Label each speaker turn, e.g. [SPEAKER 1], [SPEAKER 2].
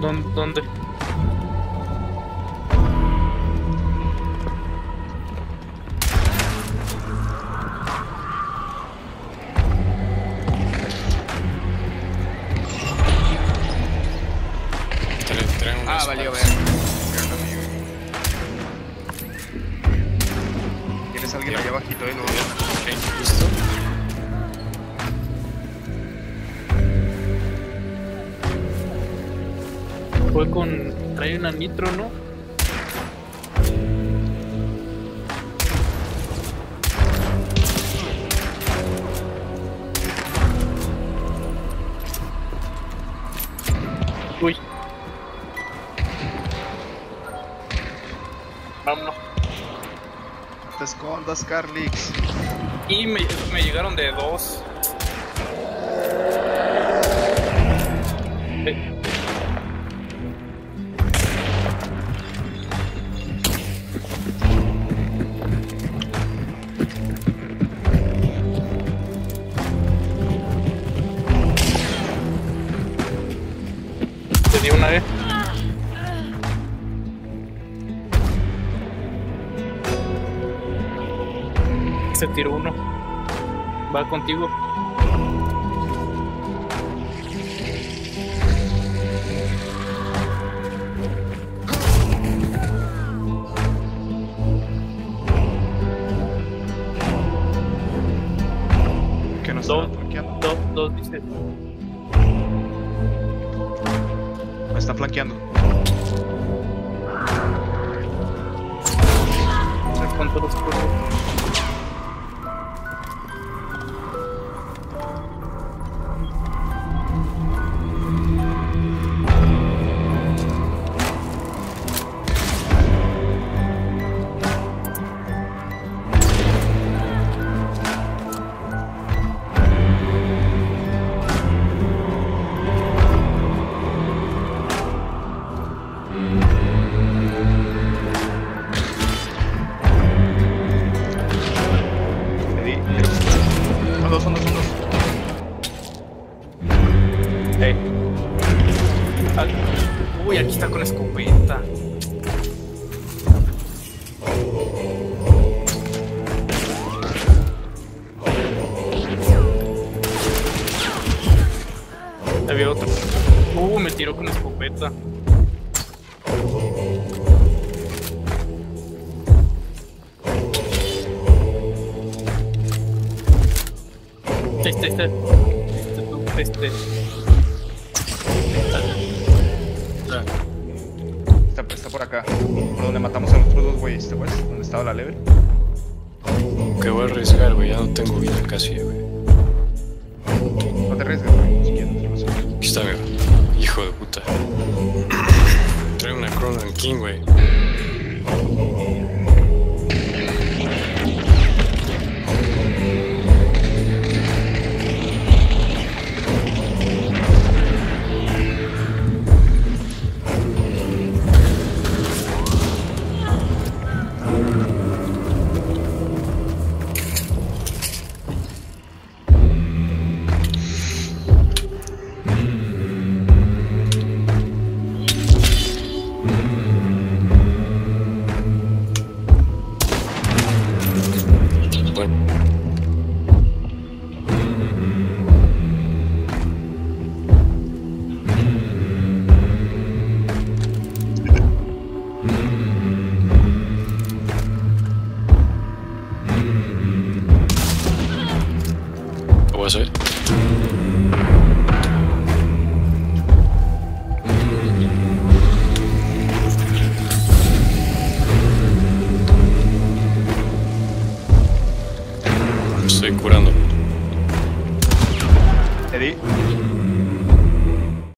[SPEAKER 1] ¿Dónde? dónde?
[SPEAKER 2] Ah, valió ver. ¿Tienes alguien allá abajito, eh? No,
[SPEAKER 1] Fue con. Trae una nitro, ¿no? Uy. Vámonos.
[SPEAKER 2] no te escondas, Carlix.
[SPEAKER 1] Y me, me llegaron de dos. Vez. Se tiró uno. Va contigo.
[SPEAKER 2] Que nos
[SPEAKER 1] Dos. Dos, dos, dice.
[SPEAKER 2] Me está flanqueando.
[SPEAKER 1] ¿Cuánto los puedo?
[SPEAKER 2] Me
[SPEAKER 1] Ah, Uy, aquí está con escopeta. Había otro. Uh, me tiró con escopeta. Este, este. Este, este.
[SPEAKER 2] Está, por acá. Por donde matamos a los otros dos güeyes, ¿te acuerdas? Donde estaba la level.
[SPEAKER 3] Que voy a arriesgar, güey. Ya no tengo vida casi, güey.
[SPEAKER 2] No te arriesgues, güey. Si quieres, no sé.
[SPEAKER 3] Aquí está, mira. Hijo de puta. Trae una Cronan King, güey. Curando.
[SPEAKER 2] Te di.